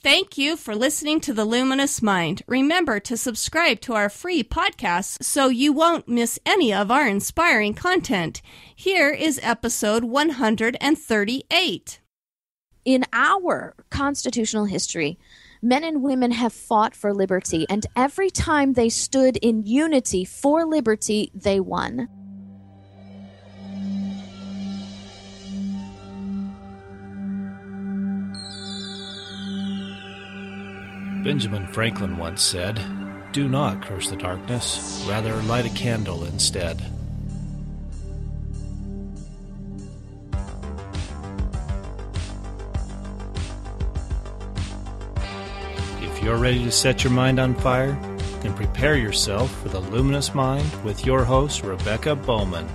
Thank you for listening to The Luminous Mind. Remember to subscribe to our free podcasts so you won't miss any of our inspiring content. Here is episode 138. In our constitutional history, men and women have fought for liberty, and every time they stood in unity for liberty, they won. Benjamin Franklin once said, Do not curse the darkness, rather light a candle instead. If you're ready to set your mind on fire, then prepare yourself for the luminous mind with your host, Rebecca Bowman.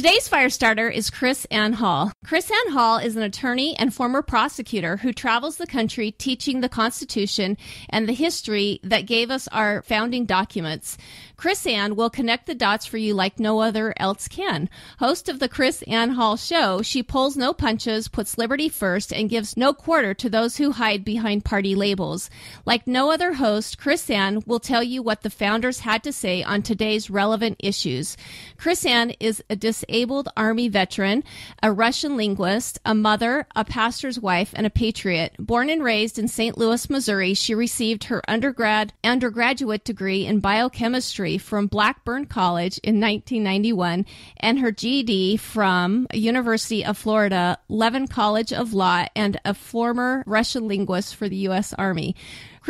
Today's fire starter is KrisAnne Hall. KrisAnne Hall is an attorney and former prosecutor who travels the country teaching the Constitution and the history that gave us our founding documents. KrisAnne will connect the dots for you like no other else can. Host of the KrisAnne Hall Show, she pulls no punches, puts liberty first, and gives no quarter to those who hide behind party labels. Like no other host, KrisAnne will tell you what the founders had to say on today's relevant issues. KrisAnne is a disabled Army veteran, a Russian linguist, a mother, a pastor's wife, and a patriot. Born and raised in St. Louis, Missouri, she received her undergrad undergraduate degree in biochemistry from Blackburn College in 1991 and her GED from University of Florida, Levin College of Law, and a former Russian linguist for the U.S. Army.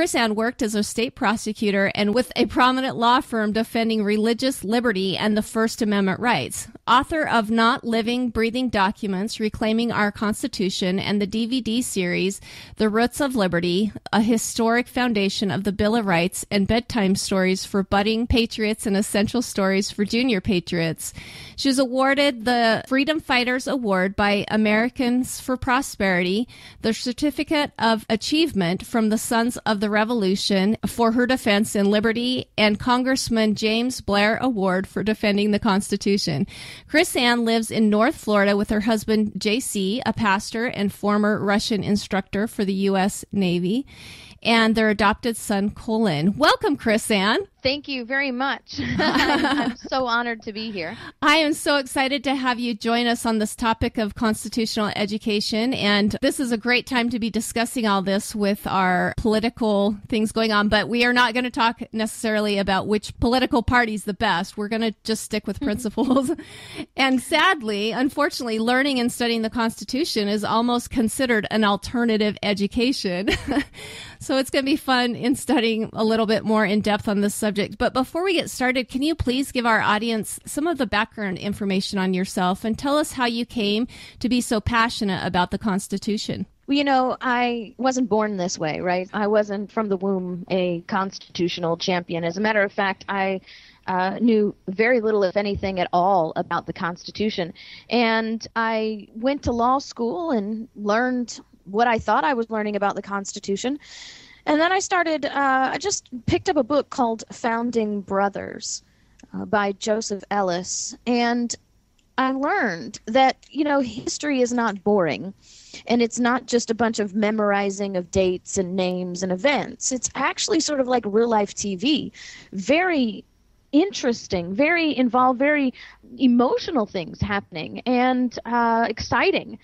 KrisAnne worked as a state prosecutor and with a prominent law firm defending religious liberty and the First Amendment rights. Author of Not Living, Breathing Documents Reclaiming Our Constitution and the DVD series The Roots of Liberty, a historic foundation of the Bill of Rights and bedtime stories for budding patriots and essential stories for junior patriots. She was awarded the Freedom Fighters Award by Americans for Prosperity, the Certificate of Achievement from the Sons of the Revolution for her defense in liberty, and Congressman James Blair Award for defending the Constitution. KrisAnne lives in North Florida with her husband JC, a pastor and former Russian instructor for the U.S. Navy, and their adopted son Colin. Welcome, KrisAnne. Thank you very much. I'm, I'm, so honored to be here. I am so excited to have you join us on this topic of constitutional education. And this is a great time to be discussing all this with our political things going on. But we are not going to talk necessarily about which political party is the best. We're going to just stick with principles. and sadly, unfortunately, learning and studying the Constitution is almost considered an alternative education. so it's going to be fun in studying a little bit more in depth on this subject subject. But before we get started, can you please give our audience some of the background information on yourself and tell us how you came to be so passionate about the Constitution? Well, you know, I wasn't born this way, right? I wasn't from the womb a constitutional champion. As a matter of fact, I uh, knew very little, if anything, at all about the Constitution. And I went to law school and learned what I thought I was learning about the Constitution. And then I started, uh, I just picked up a book called Founding Brothers uh, by Joseph Ellis. And I learned that, you know, history is not boring. And it's not just a bunch of memorizing of dates and names and events. It's actually sort of like real life TV. Very interesting, very involved, very emotional things happening and uh, exciting.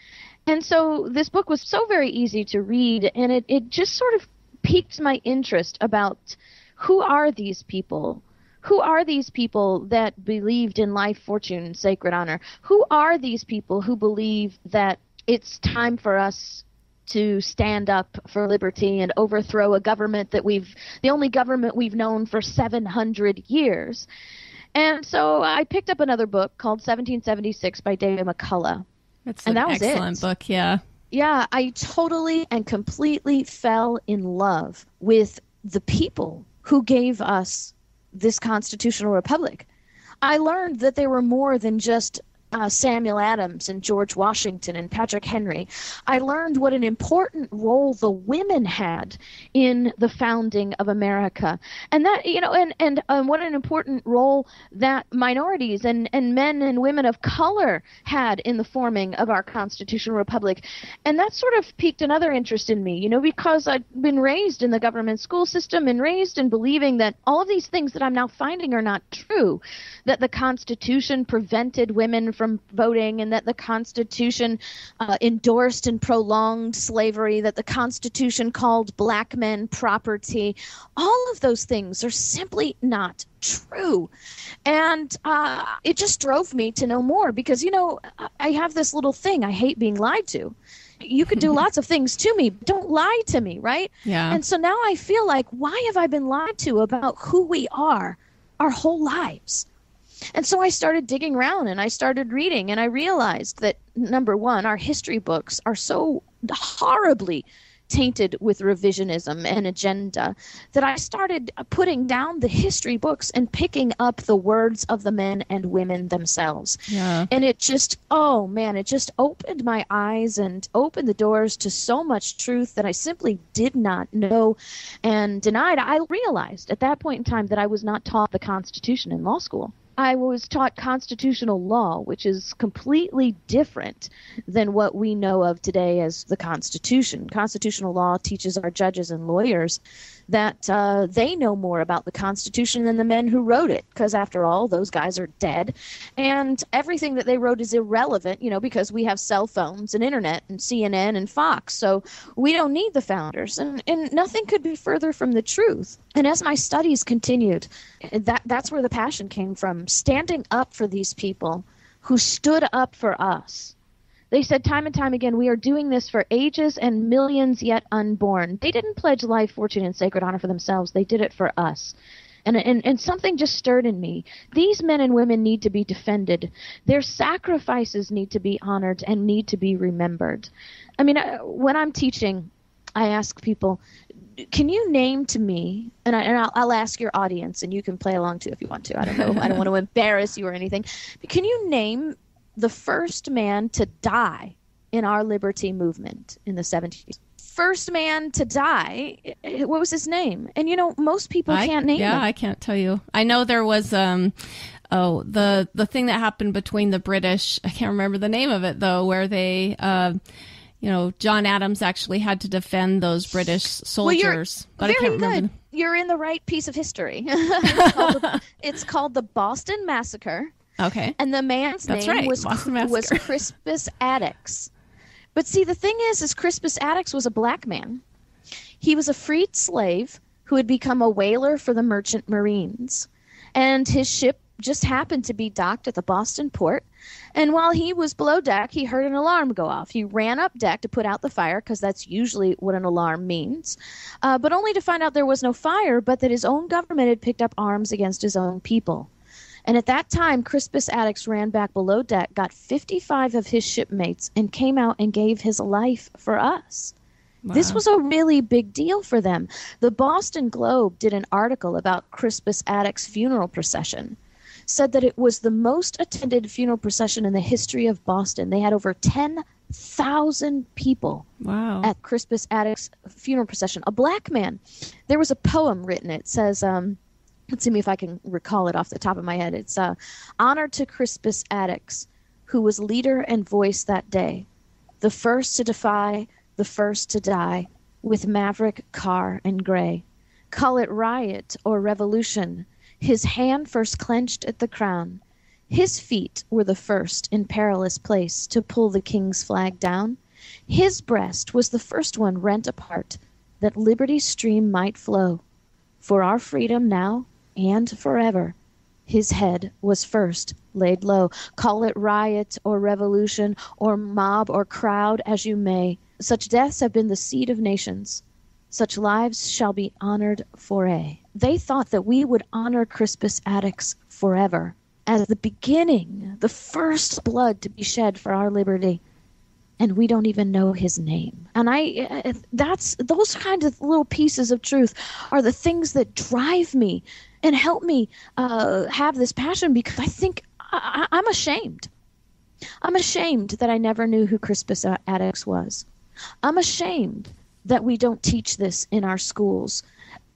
And so this book was so very easy to read, and it, it just sort of piqued my interest about who are these people? Who are these people that believed in life, fortune, and sacred honor? Who are these people who believe that it's time for us to stand up for liberty and overthrow a government that we've, the only government we've known for 700 years? And so I picked up another book called 1776 by David McCullough. That's and an that was excellent it. book, yeah yeah, I totally and completely fell in love with the people who gave us this constitutional republic. I learned that they were more than just uh, Samuel Adams and George Washington and Patrick Henry, I learned what an important role the women had in the founding of America, and that you know, and and um, what an important role that minorities and and men and women of color had in the forming of our constitutional republic, and that sort of piqued another interest in me, you know, because I'd been raised in the government school system and raised in believing that all of these things that I'm now finding are not true, that the Constitution prevented women from voting and that the Constitution uh, endorsed and prolonged slavery, that the Constitution called black men property. All of those things are simply not true. And uh, it just drove me to know more because, you know, I have this little thing I hate being lied to. You could do lots of things to me. Don't lie to me, right? Yeah. And so now I feel like, why have I been lied to about who we are our whole lives? And so I started digging around and I started reading, and I realized that number one, our history books are so horribly tainted with revisionism and agenda that I started putting down the history books and picking up the words of the men and women themselves. Yeah. And it just, oh man, it just opened my eyes and opened the doors to so much truth that I simply did not know and denied. I realized at that point in time that I was not taught the Constitution in law school. I was taught constitutional law, which is completely different than what we know of today as the Constitution. Constitutional law teaches our judges and lawyers that uh, they know more about the Constitution than the men who wrote it, because after all, those guys are dead. And everything that they wrote is irrelevant, you know, because we have cell phones and internet and CNN and Fox. So we don't need the founders. And, and nothing could be further from the truth. And as my studies continued, that, that's where the passion came from standing up for these people who stood up for us they said time and time again, we are doing this for ages and millions yet unborn. They didn't pledge life, fortune, and sacred honor for themselves. They did it for us. And, and, and something just stirred in me. These men and women need to be defended. Their sacrifices need to be honored and need to be remembered. I mean, uh, when I'm teaching, I ask people, can you name to me, and, I, will I'll ask your audience, and you can play along too if you want to. I don't know. I don't want to embarrass you or anything. But can you name the first man to die in our liberty movement in the 70s. First man to die, what was his name? And you know, most people I, can't name yeah, it. I can't tell you. I know there was um oh, the the thing that happened between the British, I can't remember the name of it though, where they uh you know, John Adams actually had to defend those British soldiers, well, but I can't good. remember. You're in the right piece of history. it's, called the, it's called the Boston Massacre. Okay. And the man's That's name right, was was Crispus Attucks. But see, the thing is, is Crispus Attucks was a black man. He was a freed slave who had become a whaler for the merchant marines, and his ship just happened to be docked at the Boston port. And while he was below deck, he heard an alarm go off. He ran up deck to put out the fire because that's usually what an alarm means, uh, but only to find out there was no fire, but that his own government had picked up arms against his own people. And at that time, Crispus Attucks ran back below deck, got 55 of his shipmates, and came out and gave his life for us. This was a really big deal for them. The Boston Globe did an article about Crispus Attucks' funeral procession. Said that it was the most attended funeral procession in the history of Boston. They had over 10,000 people Wow. at Crispus Attucks' funeral procession. A black man. There was a poem written. It says, um, let's see if I can recall it off the top of my head. It's uh, honor to Crispus Attucks, who was leader and voice that day, the first to defy, the first to die, with Maverick, Carr, and Gray. Call it riot or revolution. His hand first clenched at the crown. His feet were the first in perilous place to pull the king's flag down. His breast was the first one rent apart, that liberty's stream might flow. For our freedom now and forever, his head was first laid low. Call it riot or revolution or mob or crowd as you may, such deaths have been the seed of nations. Such lives shall be honored forever. They thought that we would honor Crispus Attucks forever as the beginning, the first blood to be shed for our liberty and we don't even know his name. And I, eh, eh, that's those kinds of little pieces of truth are the things that drive me and help me uh, have this passion because I think I, I'm ashamed. I'm ashamed that I never knew who Crispus Attucks was. I'm ashamed that we don't teach this in our schools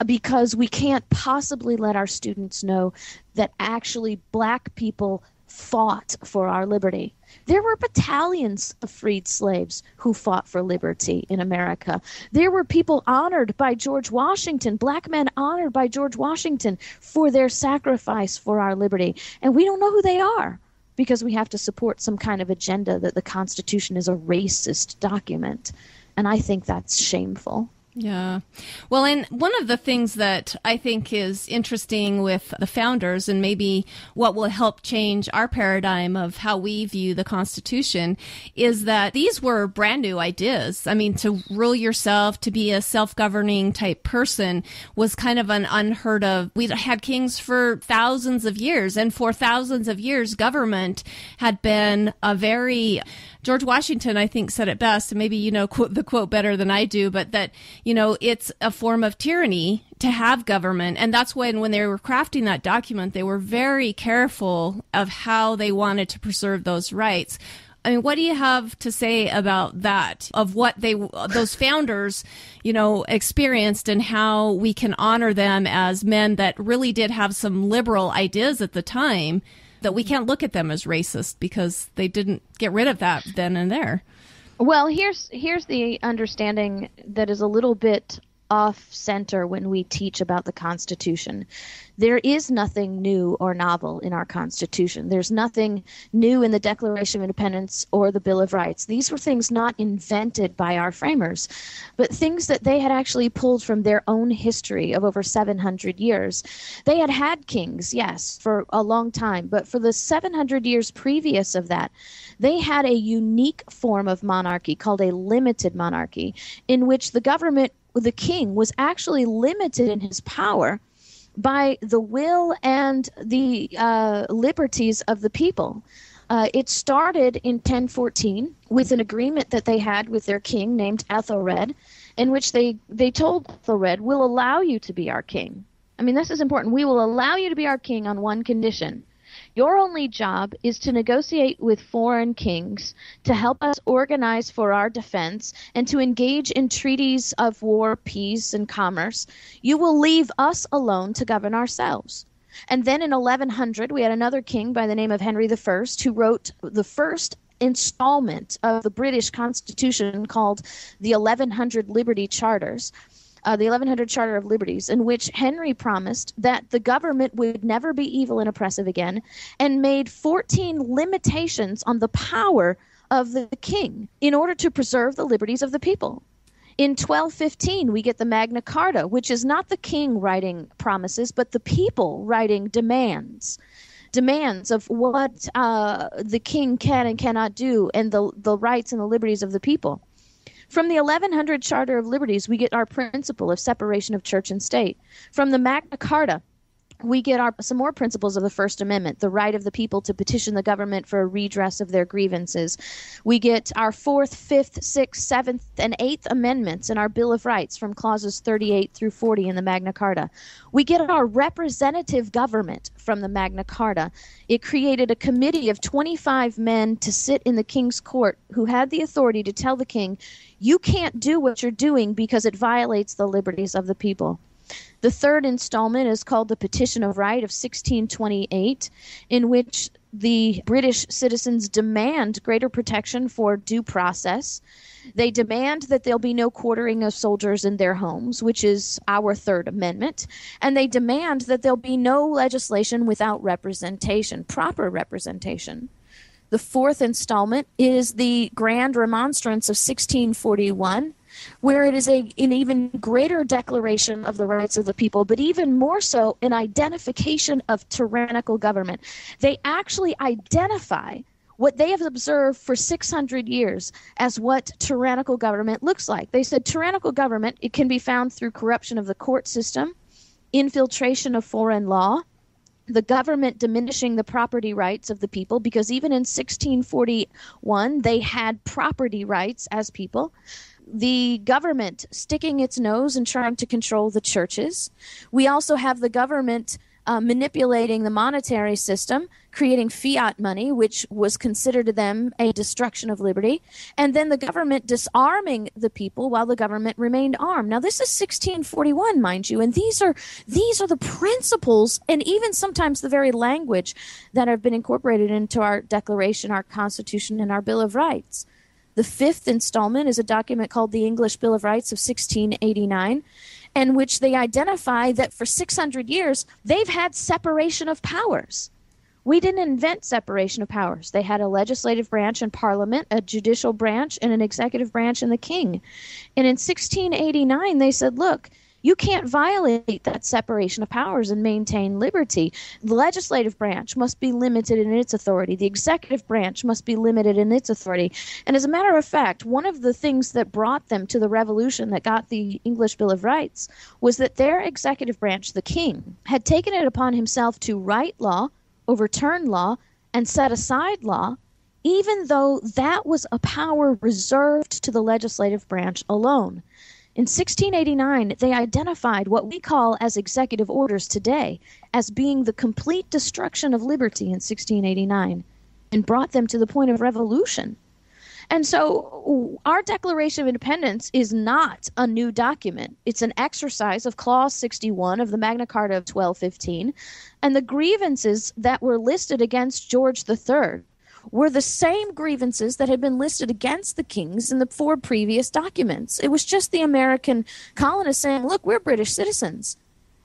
because we can't possibly let our students know that actually black people fought for our liberty. There were battalions of freed slaves who fought for liberty in America. There were people honored by George Washington, black men honored by George Washington for their sacrifice for our liberty. And we don't know who they are because we have to support some kind of agenda that the Constitution is a racist document. And I think that's shameful. Yeah. Well, and one of the things that I think is interesting with the founders and maybe what will help change our paradigm of how we view the Constitution is that these were brand new ideas. I mean, to rule yourself, to be a self governing type person was kind of an unheard of. We had kings for thousands of years, and for thousands of years, government had been a very George Washington, I think, said it best, and maybe you know quote, the quote better than I do, but that, you know, it's a form of tyranny to have government. And that's when, when they were crafting that document, they were very careful of how they wanted to preserve those rights. I mean, what do you have to say about that? Of what they, those founders, you know, experienced and how we can honor them as men that really did have some liberal ideas at the time that we can't look at them as racist because they didn't get rid of that then and there. Well, here's here's the understanding that is a little bit off center when we teach about the Constitution. There is nothing new or novel in our Constitution. There's nothing new in the Declaration of Independence or the Bill of Rights. These were things not invented by our framers, but things that they had actually pulled from their own history of over 700 years. They had had kings, yes, for a long time, but for the 700 years previous of that, they had a unique form of monarchy called a limited monarchy, in which the government, the king, was actually limited in his power by the will and the uh, liberties of the people. Uh, it started in 1014 with an agreement that they had with their king named Ethelred, in which they, they told Ethelred, We'll allow you to be our king. I mean, this is important. We will allow you to be our king on one condition your only job is to negotiate with foreign kings to help us organize for our defense and to engage in treaties of war, peace, and commerce. You will leave us alone to govern ourselves. And then in 1100, we had another king by the name of Henry I who wrote the first installment of the British Constitution called the 1100 Liberty Charters uh, the 1100 Charter of Liberties, in which Henry promised that the government would never be evil and oppressive again, and made 14 limitations on the power of the king in order to preserve the liberties of the people. In 1215, we get the Magna Carta, which is not the king writing promises, but the people writing demands demands of what uh, the king can and cannot do and the, the rights and the liberties of the people. From the 1100 Charter of Liberties, we get our principle of separation of church and state. From the Magna Carta, we get our some more principles of the First Amendment, the right of the people to petition the government for a redress of their grievances. We get our Fourth, Fifth, Sixth, Seventh, and Eighth Amendments in our Bill of Rights from clauses 38 through 40 in the Magna Carta. We get our representative government from the Magna Carta. It created a committee of 25 men to sit in the king's court who had the authority to tell the king, you can't do what you're doing because it violates the liberties of the people. The third installment is called the Petition of Right of 1628, in which the British citizens demand greater protection for due process. They demand that there'll be no quartering of soldiers in their homes, which is our Third Amendment. And they demand that there'll be no legislation without representation, proper representation. The fourth installment is the Grand Remonstrance of 1641, where it is a, an even greater declaration of the rights of the people, but even more so, an identification of tyrannical government. They actually identify what they have observed for 600 years as what tyrannical government looks like. They said tyrannical government it can be found through corruption of the court system, infiltration of foreign law, the government diminishing the property rights of the people because even in 1641 they had property rights as people the government sticking its nose and trying to control the churches. We also have the government uh, manipulating the monetary system, creating fiat money, which was considered to them a destruction of liberty, and then the government disarming the people while the government remained armed. Now, this is 1641, mind you, and these are these are the principles, and even sometimes the very language that have been incorporated into our Declaration, our Constitution, and our Bill of Rights. The fifth installment is a document called the English Bill of Rights of 1689 in which they identify that for 600 years they've had separation of powers. We didn't invent separation of powers. They had a legislative branch and parliament, a judicial branch, and an executive branch and the king. And in 1689, they said, look, you can't violate that separation of powers and maintain liberty. The legislative branch must be limited in its authority. The executive branch must be limited in its authority. And as a matter of fact, one of the things that brought them to the revolution that got the English Bill of Rights was that their executive branch, the king, had taken it upon himself to write law, overturn law, and set aside law even though that was a power reserved to the legislative branch alone. In 1689, they identified what we call as executive orders today as being the complete destruction of liberty in 1689 and brought them to the point of revolution. And so our Declaration of Independence is not a new document. It's an exercise of Clause 61 of the Magna Carta of 1215 and the grievances that were listed against George III were the same grievances that had been listed against the kings in the four previous documents. It was just the American colonists saying, look, we're British citizens.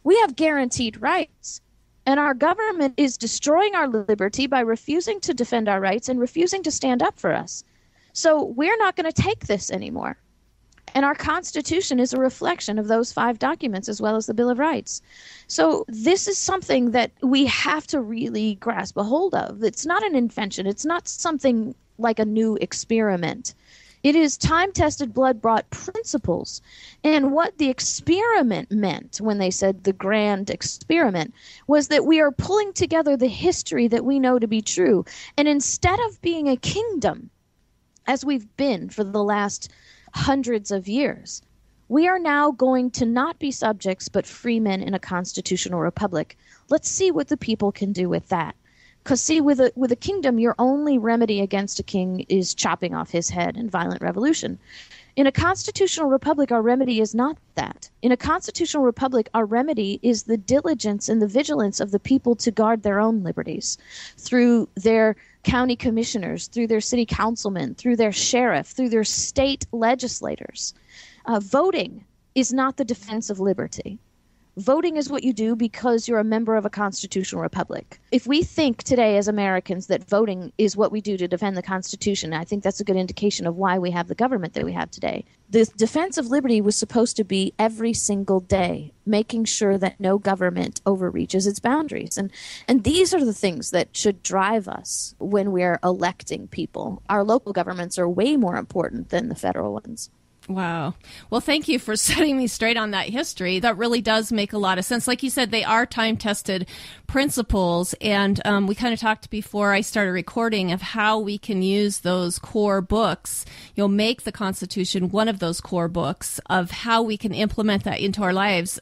We have guaranteed rights. And our government is destroying our liberty by refusing to defend our rights and refusing to stand up for us. So we're not going to take this anymore. And our Constitution is a reflection of those five documents as well as the Bill of Rights. So this is something that we have to really grasp a hold of. It's not an invention, it's not something like a new experiment. It is time tested, blood brought principles. And what the experiment meant when they said the grand experiment was that we are pulling together the history that we know to be true. And instead of being a kingdom, as we've been for the last hundreds of years. We are now going to not be subjects but freemen in a constitutional republic. Let's see what the people can do with that. Because see, with a with a kingdom, your only remedy against a king is chopping off his head and violent revolution. In a constitutional republic, our remedy is not that. In a constitutional republic, our remedy is the diligence and the vigilance of the people to guard their own liberties through their county commissioners, through their city councilmen, through their sheriff, through their state legislators. Uh, voting is not the defense of liberty. Voting is what you do because you're a member of a constitutional republic. If we think today as Americans that voting is what we do to defend the Constitution, I think that's a good indication of why we have the government that we have today. The defense of liberty was supposed to be every single day, making sure that no government overreaches its boundaries. And and these are the things that should drive us when we're electing people. Our local governments are way more important than the federal ones. Wow. Well, thank you for setting me straight on that history. That really does make a lot of sense. Like you said, they are time tested principles. And um, we kind of talked before I started recording of how we can use those core books. You'll make the Constitution one of those core books of how we can implement that into our lives.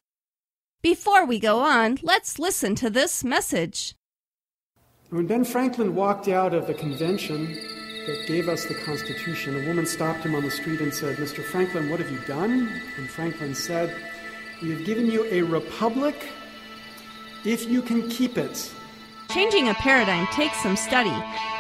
Before we go on, let's listen to this message. When Ben Franklin walked out of the convention, that gave us the Constitution, a woman stopped him on the street and said, Mr. Franklin, what have you done? And Franklin said, We have given you a republic if you can keep it. Changing a paradigm takes some study,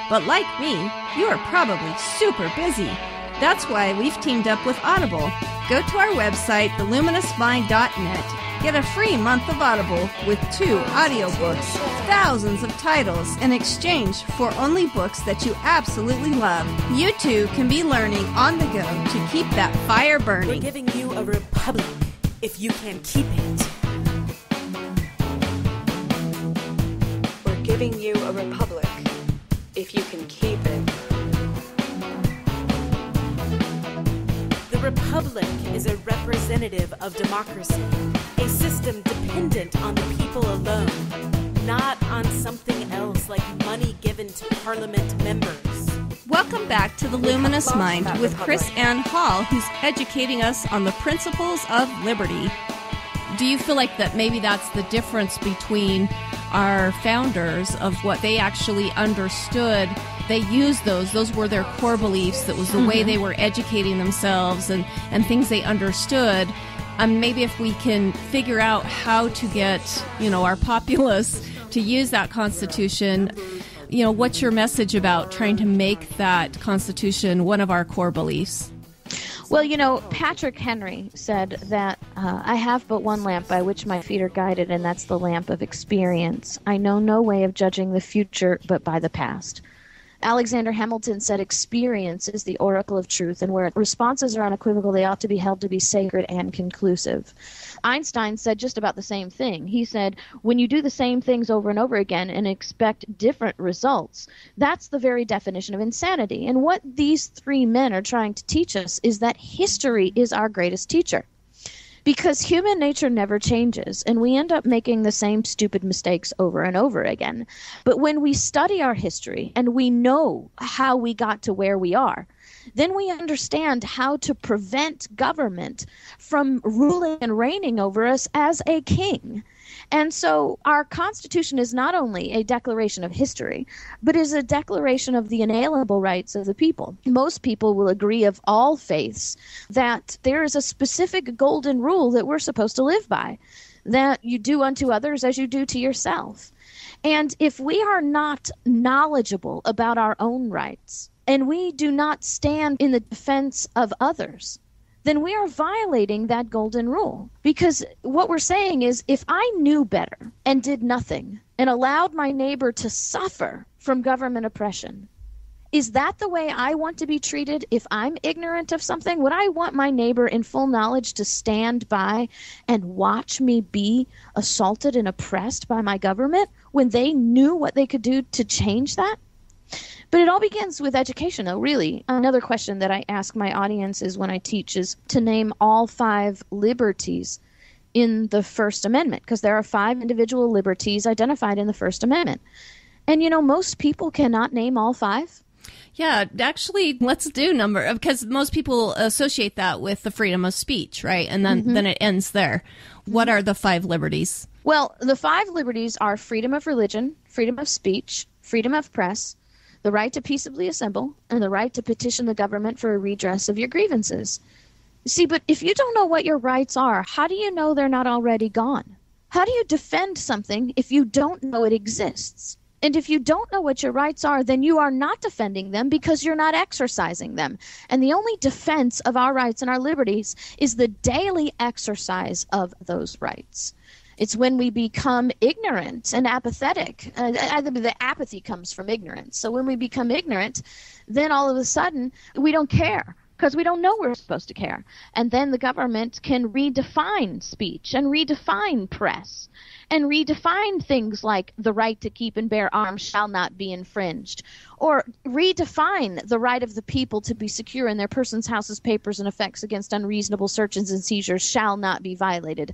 but like me, you are probably super busy. That's why we've teamed up with Audible. Go to our website, theluminousmind.net Get a free month of Audible with two audiobooks, thousands of titles in exchange for only books that you absolutely love. You too can be learning on the go to keep that fire burning. We're giving you a republic if you can keep it. We're giving you a republic if you can keep it. Republic is a representative of democracy a system dependent on the people alone, not on something else like money given to parliament members. Welcome back to the Luminous Mind with KrisAnne Hall, who's educating us on the principles of liberty. do you feel like that maybe that's the difference between our founders of what they actually understood? They used those; those were their core beliefs. That was the mm-hmm. way they were educating themselves and and things they understood. Um, maybe if we can figure out how to get you know our populace to use that constitution you know what's your message about trying to make that constitution one of our core beliefs well, you know, Patrick Henry said that uh, I have but one lamp by which my feet are guided, and that's the lamp of experience. I know no way of judging the future but by the past. Alexander Hamilton said experience is the oracle of truth, and where responses are unequivocal, they ought to be held to be sacred and conclusive. Einstein said just about the same thing. He said, when you do the same things over and over again and expect different results, that's the very definition of insanity. And what these three men are trying to teach us is that history is our greatest teacher because human nature never changes and we end up making the same stupid mistakes over and over again. But when we study our history and we know how we got to where we are, then we understand how to prevent government from ruling and reigning over us as a king. And so our Constitution is not only a declaration of history, but is a declaration of the inalienable rights of the people. Most people will agree of all faiths that there is a specific golden rule that we're supposed to live by that you do unto others as you do to yourself. And if we are not knowledgeable about our own rights, and we do not stand in the defense of others, then we are violating that golden rule. Because what we're saying is if I knew better and did nothing and allowed my neighbor to suffer from government oppression, is that the way I want to be treated if I'm ignorant of something? Would I want my neighbor in full knowledge to stand by and watch me be assaulted and oppressed by my government when they knew what they could do to change that? But it all begins with education, though, really. Another question that I ask my audiences when I teach is to name all five liberties in the First Amendment, because there are five individual liberties identified in the First Amendment. And, you know, most people cannot name all five. Yeah, actually, let's do number because most people associate that with the freedom of speech, right? And then mm-hmm. then it ends there. What are the five liberties? Well, the five liberties are freedom of religion, freedom of speech, freedom of press, the right to peaceably assemble, and the right to petition the government for a redress of your grievances. See, but if you don't know what your rights are, how do you know they're not already gone? How do you defend something if you don't know it exists? And if you don't know what your rights are, then you are not defending them because you're not exercising them. And the only defense of our rights and our liberties is the daily exercise of those rights. It's when we become ignorant and apathetic. Uh, the apathy comes from ignorance. So when we become ignorant, then all of a sudden we don't care because we don't know we're supposed to care. And then the government can redefine speech and redefine press and redefine things like the right to keep and bear arms shall not be infringed, or redefine the right of the people to be secure in their persons, houses, papers, and effects against unreasonable searches and seizures shall not be violated.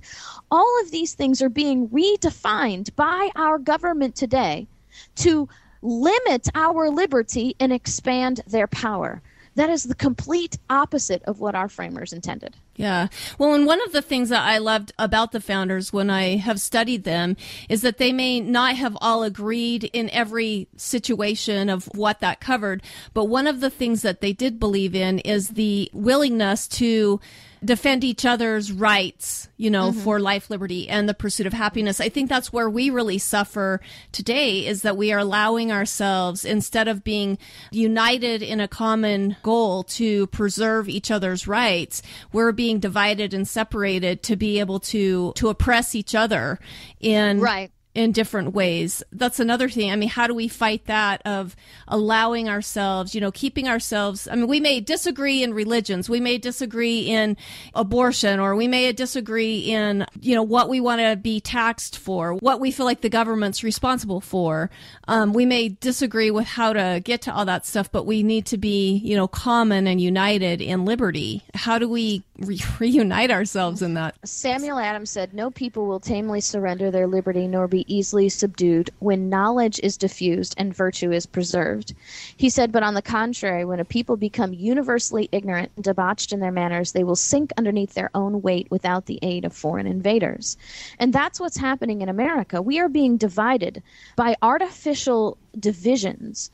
All of these things are being redefined by our government today to limit our liberty and expand their power. That is the complete opposite of what our framers intended. Yeah. Well, and one of the things that I loved about the founders when I have studied them is that they may not have all agreed in every situation of what that covered, but one of the things that they did believe in is the willingness to defend each other's rights, you know, mm-hmm. for life, liberty, and the pursuit of happiness. I think that's where we really suffer today is that we are allowing ourselves, instead of being united in a common goal to preserve each other's rights, we're being divided and separated to be able to, to oppress each other in, right in different ways. That's another thing. I mean, how do we fight that of allowing ourselves, you know, keeping ourselves? I mean, we may disagree in religions, we may disagree in abortion, or we may disagree in, you know, what we want to be taxed for, what we feel like the government's responsible for. Um, we may disagree with how to get to all that stuff, but we need to be, you know, common and united in liberty. How do we re- reunite ourselves in that. Samuel Adams said, No people will tamely surrender their liberty nor be easily subdued when knowledge is diffused and virtue is preserved. He said, But on the contrary, when a people become universally ignorant and debauched in their manners, they will sink underneath their own weight without the aid of foreign invaders. And that's what's happening in America. We are being divided by artificial divisions.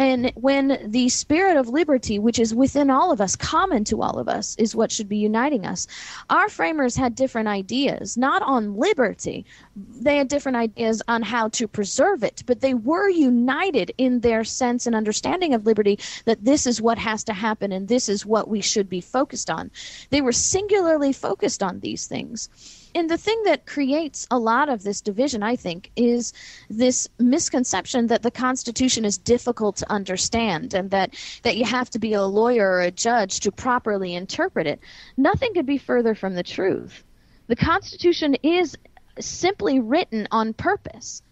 And when the spirit of liberty, which is within all of us, common to all of us, is what should be uniting us, our framers had different ideas, not on liberty. They had different ideas on how to preserve it, but they were united in their sense and understanding of liberty that this is what has to happen and this is what we should be focused on. They were singularly focused on these things and the thing that creates a lot of this division, I think, is this misconception that the Constitution is difficult to understand and that, that you have to be a lawyer or a judge to properly interpret it. Nothing could be further from the truth. The Constitution is simply written on purpose.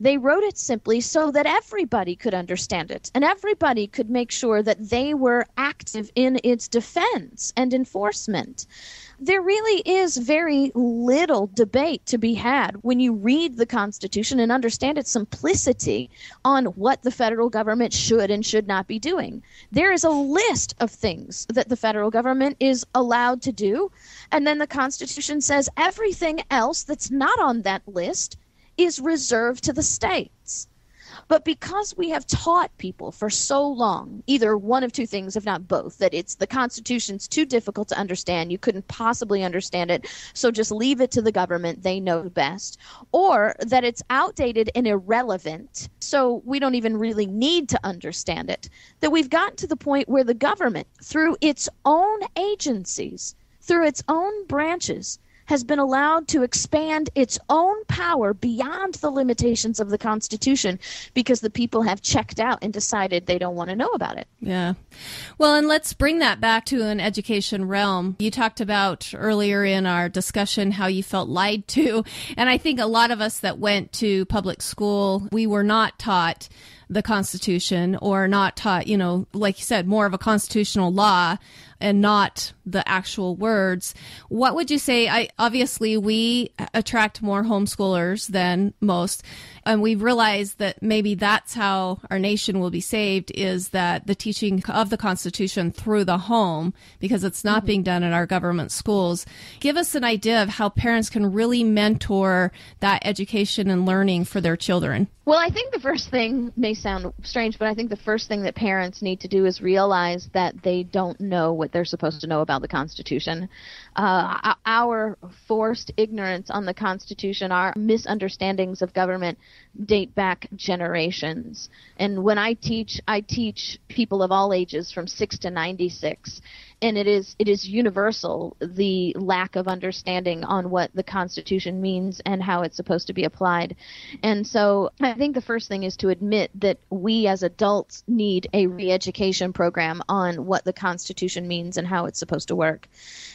They wrote it simply so that everybody could understand it and everybody could make sure that they were active in its defense and enforcement there really is very little debate to be had when you read the Constitution and understand its simplicity on what the federal government should and should not be doing. There is a list of things that the federal government is allowed to do, and then the Constitution says everything else that's not on that list is reserved to the states. But because we have taught people for so long, either one of two things, if not both, that it's the Constitution's too difficult to understand, you couldn't possibly understand it, so just leave it to the government, they know best, or that it's outdated and irrelevant, so we don't even really need to understand it, that we've gotten to the point where the government, through its own agencies, through its own branches, has been allowed to expand its own power beyond the limitations of the Constitution because the people have checked out and decided they don't want to know about it. Yeah. Well, and let's bring that back to an education realm. You talked about earlier in our discussion how you felt lied to. And I think a lot of us that went to public school, we were not taught the Constitution or not taught, you know, like you said, more of a constitutional law and not the actual words. What would you say? I obviously we attract more homeschoolers than most, and we've realized that maybe that's how our nation will be saved is that the teaching of the Constitution through the home because it's not mm-hmm. being done in our government schools. Give us an idea of how parents can really mentor that education and learning for their children. Well, I think the first thing may sound strange, but I think the first thing that parents need to do is realize that they don't know what they're supposed to know about the Constitution. Uh, our forced ignorance on the Constitution, our misunderstandings of government date back generations. And when I teach, I teach people of all ages from 6 to 96 and it is it is universal the lack of understanding on what the Constitution means and how it's supposed to be applied. And so I think the first thing is to admit that we as adults need a re-education program on what the Constitution means and how it's supposed to work.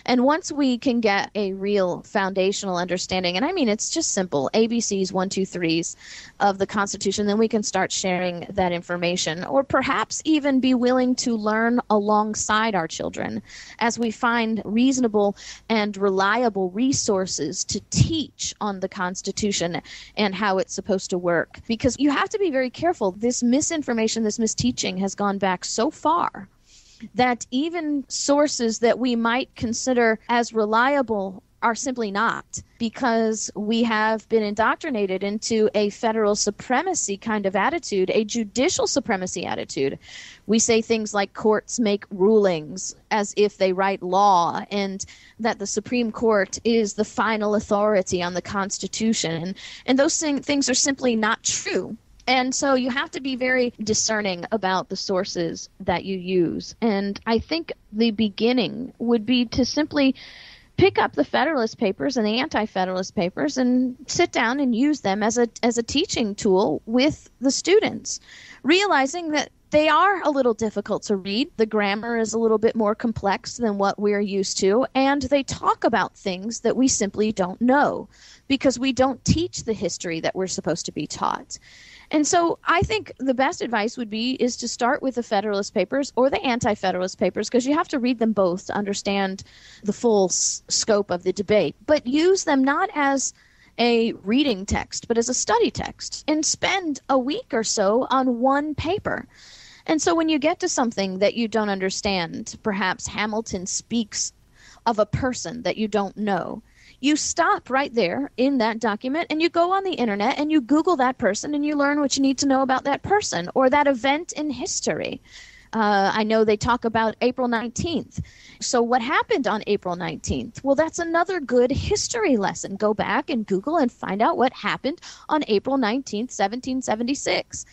And once we can get a real foundational understanding, and I mean it's just simple ABCs one two threes of the Constitution, then we can start sharing that information, or perhaps even be willing to learn alongside our children as we find reasonable and reliable resources to teach on the Constitution and how it's supposed to work. Because you have to be very careful. This misinformation, this misteaching has gone back so far that even sources that we might consider as reliable are simply not because we have been indoctrinated into a federal supremacy kind of attitude, a judicial supremacy attitude. We say things like courts make rulings as if they write law and that the Supreme Court is the final authority on the Constitution. And, those thing, things are simply not true. And so you have to be very discerning about the sources that you use. And I think the beginning would be to simply pick up the Federalist Papers and the Anti-Federalist Papers and sit down and use them as a as a teaching tool with the students, realizing that they are a little difficult to read. The grammar is a little bit more complex than what we're used to, and they talk about things that we simply don't know because we don't teach the history that we're supposed to be taught. And so I think the best advice would be is to start with the Federalist Papers or the Anti-Federalist Papers because you have to read them both to understand the full s- scope of the debate, but use them not as a reading text, but as a study text, and spend a week or so on one paper. And so when you get to something that you don't understand, perhaps Hamilton speaks of a person that you don't know, you stop right there in that document and you go on the internet and you Google that person and you learn what you need to know about that person or that event in history. Uh, I know they talk about April 19th. So, what happened on April 19th? Well, that's another good history lesson. Go back and Google and find out what happened on April 19th, 1776.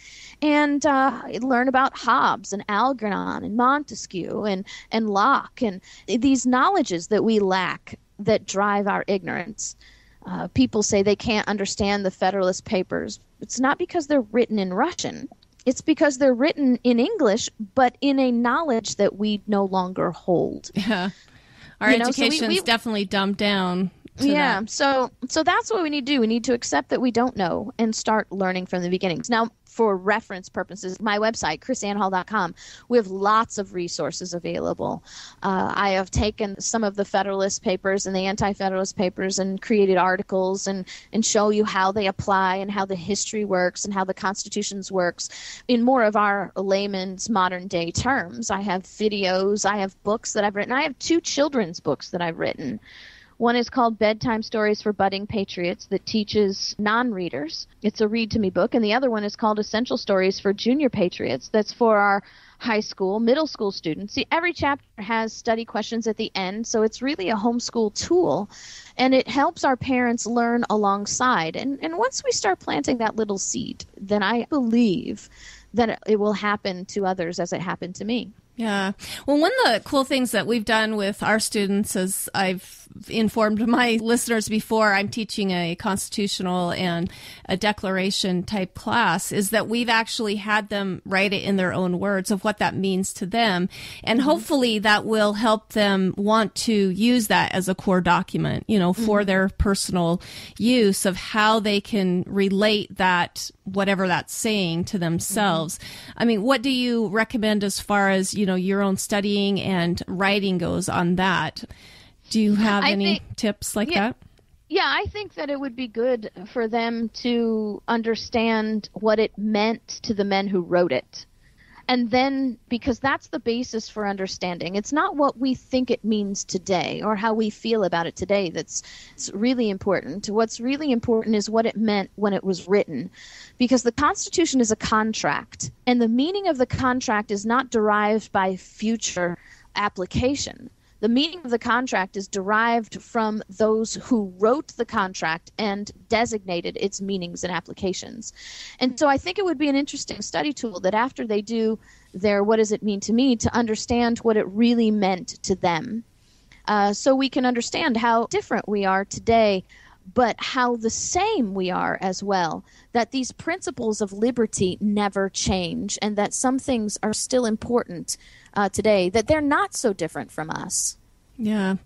And uh, learn about Hobbes and Algernon and Montesquieu and, and Locke and these knowledges that we lack that drive our ignorance. Uh, people say they can't understand the Federalist Papers. It's not because they're written in Russian. It's because they're written in English, but in a knowledge that we no longer hold. Yeah. Our You know, so we- we- definitely dumbed down. yeah, that. so so that's what we need to do. We need to accept that we don't know and start learning from the beginnings. Now, for reference purposes, my website, krisannehall.com, we have lots of resources available. Uh, I have taken some of the Federalist papers and the Anti-Federalist papers and created articles and and show you how they apply and how the history works and how the constitutions works in more of our layman's modern day terms. I have videos, I have books that I've written. I have two children's books that I've written. One is called Bedtime Stories for Budding Patriots that teaches non readers. It's a read to me book. And the other one is called Essential Stories for Junior Patriots. That's for our high school, middle school students. See, every chapter has study questions at the end, so it's really a homeschool tool. And it helps our parents learn alongside. And, and once we start planting that little seed, then I believe that it will happen to others as it happened to me. Yeah. Well, one of the cool things that we've done with our students, is I've informed my listeners before, I'm teaching a constitutional and a declaration type class, is that we've actually had them write it in their own words of what that means to them. And mm-hmm. hopefully that will help them want to use that as a core document, you know, for mm-hmm. their personal use of how they can relate that, whatever that's saying to themselves. Mm-hmm. I mean, what do you recommend as far as, you know, your own studying and writing goes on that? Do you have I any think- tips like yeah. that? Yeah, I think that it would be good for them to understand what it meant to the men who wrote it. And then, because that's the basis for understanding, it's not what we think it means today or how we feel about it today that's it's really important. What's really important is what it meant when it was written. Because the Constitution is a contract, and the meaning of the contract is not derived by future application the meaning of the contract is derived from those who wrote the contract and designated its meanings and applications. And so I think it would be an interesting study tool that after they do their what does it mean to me to understand what it really meant to them. Uh, so we can understand how different we are today, but how the same we are as well. That these principles of liberty never change, and that some things are still important uh, today, that they're not so different from us. Yeah.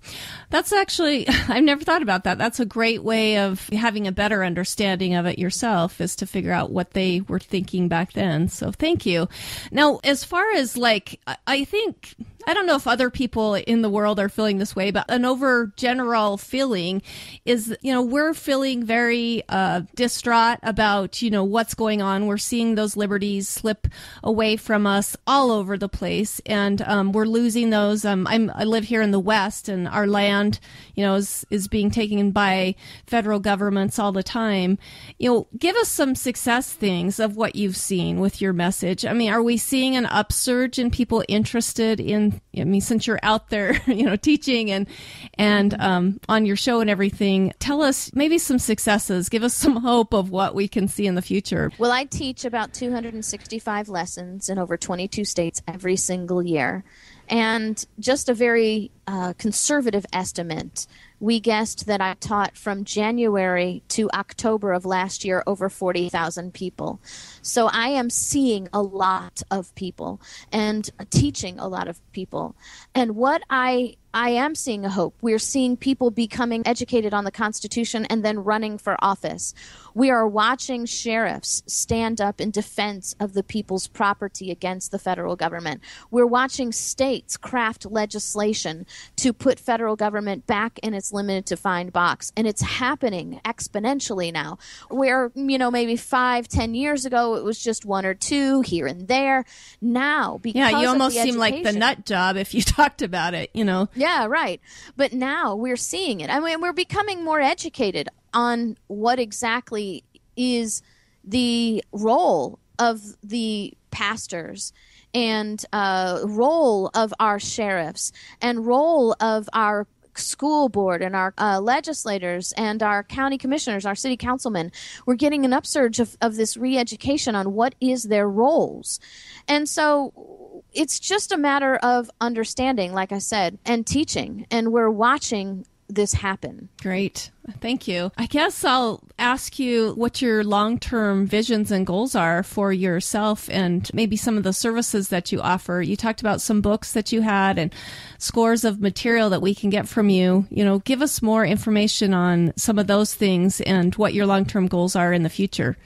That's actually, I've never thought about that. That's a great way of having a better understanding of it yourself is to figure out what they were thinking back then. So thank you. Now, as far as like, I- I think, I don't know if other people in the world are feeling this way, but an over general feeling is, you know, we're feeling very uh, distraught about, you know, what's going on. We're seeing those liberties slip away from us all over the place, and um, we're losing those. Um, I live here in the West, and our land, you know, is is being taken by federal governments all the time. You know, give us some success things of what you've seen with your message. I mean, are we seeing an upsurge in people interested in? I mean, since you're out there, you know, teaching and and um, on your show and everything, tell us maybe some successes. Give us some hope of what we can see in the future. Well, I teach about 265 lessons in over 22 states every single year. And just a very uh, conservative estimate, we guessed that I taught from January to October of last year over 40,000 people. So I am seeing a lot of people and teaching a lot of people. And what I I am seeing a hope. We're seeing people becoming educated on the Constitution and then running for office. We are watching sheriffs stand up in defense of the people's property against the federal government. We're watching states craft legislation to put federal government back in its limited to find box. And it's happening exponentially now. Where, you know, maybe five, ten years ago, it was just one or two here and there. Now, because yeah, you almost seem like the nut job if you talked about it, you know. Yeah, right. But now we're seeing it. I mean, we're becoming more educated on what exactly is the role of the pastors and uh, role of our sheriffs and role of our school board and our uh, legislators and our county commissioners, our city councilmen, we're getting an upsurge of, of this re-education on what is their roles. And so it's just a matter of understanding, like I said, and teaching. And we're watching this happen. Great. Thank you. I guess I'll ask you what your long term visions and goals are for yourself and maybe some of the services that you offer. You talked about some books that you had and scores of material that we can get from you. You know, give us more information on some of those things and what your long term goals are in the future.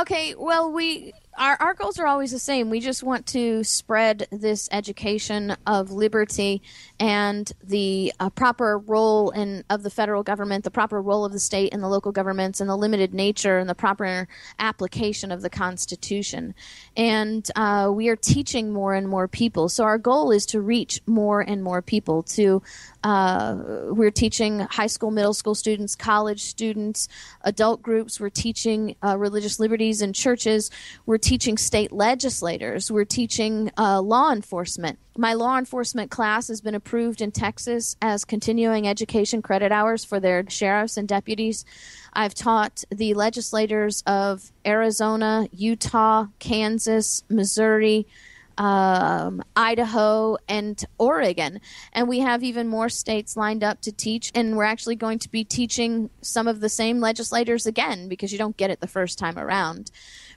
Okay, well, we our, our goals are always the same. We just want to spread this education of liberty and the uh, proper role in, of the federal government, the proper role of the state and the local governments, and the limited nature and the proper application of the Constitution. And uh, we are teaching more and more people. So our goal is to reach more and more people. To uh, we're teaching high school, middle school students, college students, adult groups. We're teaching uh, religious liberties in churches. We're teaching state legislators. We're teaching uh, law enforcement my law enforcement class has been approved in Texas as continuing education credit hours for their sheriffs and deputies. I've taught the legislators of Arizona, Utah, Kansas, Missouri, um, Idaho, and Oregon. And we have even more states lined up to teach. And we're actually going to be teaching some of the same legislators again because you don't get it the first time around.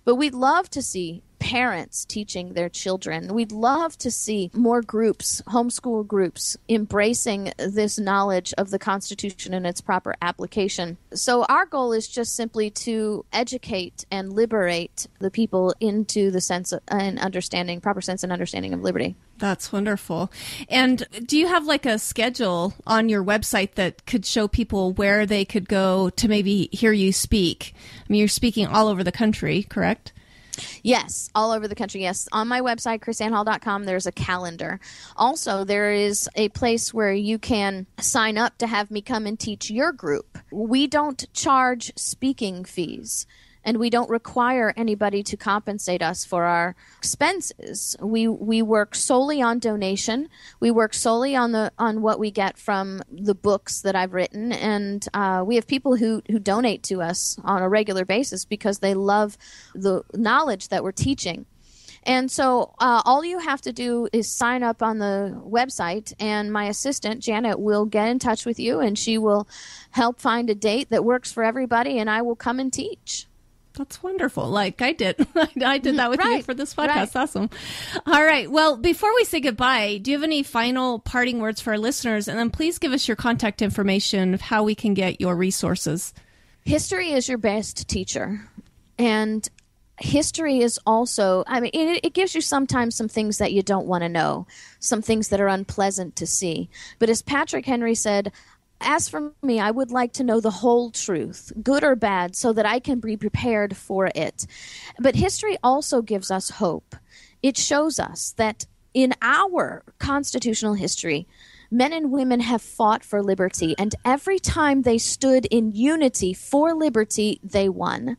But we'd love to see parents teaching their children. We'd love to see more groups, homeschool groups, embracing this knowledge of the Constitution and its proper application. So, our goal is just simply to educate and liberate the people into the sense and understanding, proper sense and understanding of liberty. That's wonderful. And do you have like a schedule on your website that could show people where they could go to maybe hear you speak? I mean, you're speaking all over the country, correct? Yes, all over the country. Yes, on my website, krisannehall.com, there's a calendar. Also, there is a place where you can sign up to have me come and teach your group. We don't charge speaking fees and we don't require anybody to compensate us for our expenses. We we work solely on donation. We work solely on the on what we get from the books that I've written, and uh, we have people who who donate to us on a regular basis because they love the knowledge that we're teaching. And so uh, all you have to do is sign up on the website, and my assistant, Janet, will get in touch with you and she will help find a date that works for everybody, and I will come and teach. That's wonderful. Like I did. I did that with right, you for this podcast. Right. Awesome. All right. Well, before we say goodbye, do you have any final parting words for our listeners? And then please give us your contact information of how we can get your resources. History is your best teacher. And history is also, I mean, it, it gives you sometimes some things that you don't want to know, some things that are unpleasant to see. But as Patrick Henry said, as for me, I would like to know the whole truth, good or bad, so that I can be prepared for it. But history also gives us hope. It shows us that in our constitutional history, men and women have fought for liberty, and every time they stood in unity for liberty, they won.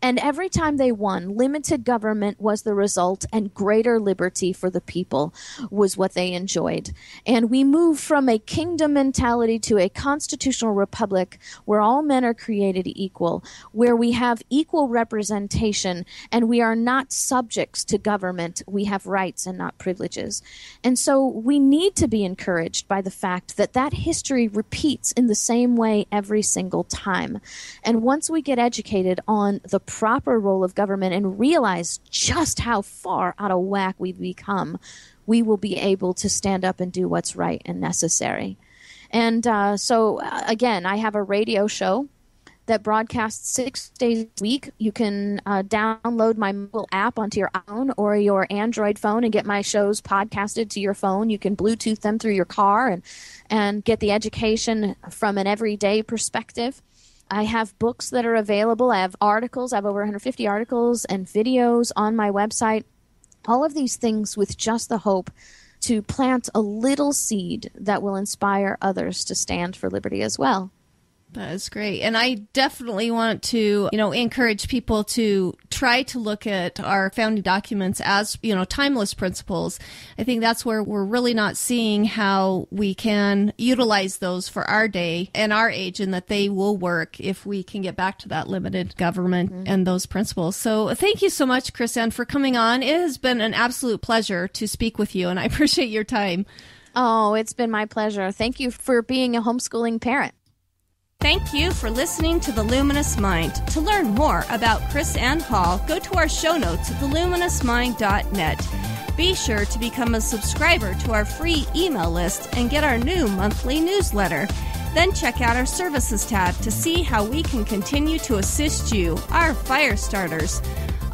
And every time they won, limited government was the result, and greater liberty for the people was what they enjoyed. And we move from a kingdom mentality to a constitutional republic where all men are created equal, where we have equal representation, and we are not subjects to government. We have rights and not privileges. And so we need to be encouraged by the fact that that history repeats in the same way every single time. And once we get educated on the proper role of government and realize just how far out of whack we've become, we will be able to stand up and do what's right and necessary. And uh, so, uh, again, I have a radio show that broadcasts six days a week. You can uh, download my mobile app onto your iPhone or your Android phone and get my shows podcasted to your phone. You can Bluetooth them through your car and and get the education from an everyday perspective. I have books that are available. I have articles. I have over 150 articles and videos on my website. All of these things with just the hope to plant a little seed that will inspire others to stand for liberty as well. That is great. And I definitely want to, you know, encourage people to try to look at our founding documents as, you know, timeless principles. I think that's where we're really not seeing how we can utilize those for our day and our age and that they will work if we can get back to that limited government mm-hmm. and those principles. So thank you so much, KrisAnne, for coming on. It has been an absolute pleasure to speak with you and I appreciate your time. Oh, it's been my pleasure. Thank you for being a homeschooling parent. Thank you for listening to The Luminous Mind. To learn more about KrisAnne Hall, go to our show notes at theluminousmind.net. Be sure to become a subscriber to our free email list and get our new monthly newsletter. Then check out our services tab to see how we can continue to assist you, our fire starters.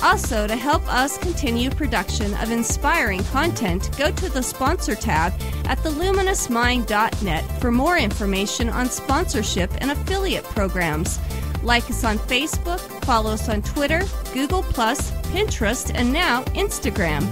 Also, to help us continue production of inspiring content, go to the sponsor tab at theluminousmind.net for more information on sponsorship and affiliate programs. Like us on Facebook, follow us on Twitter, Google, Pinterest, and now Instagram.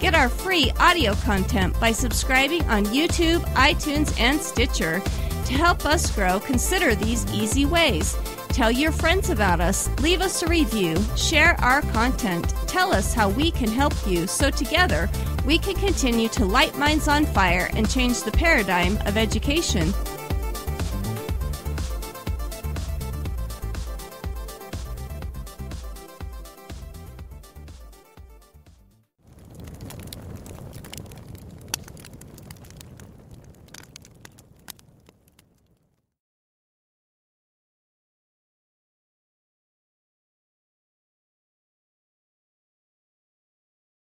Get our free audio content by subscribing on YouTube, iTunes, and Stitcher. To help us grow, consider these easy ways. Tell your friends about us, leave us a review, share our content, tell us how we can help you so together we can continue to light minds on fire and change the paradigm of education.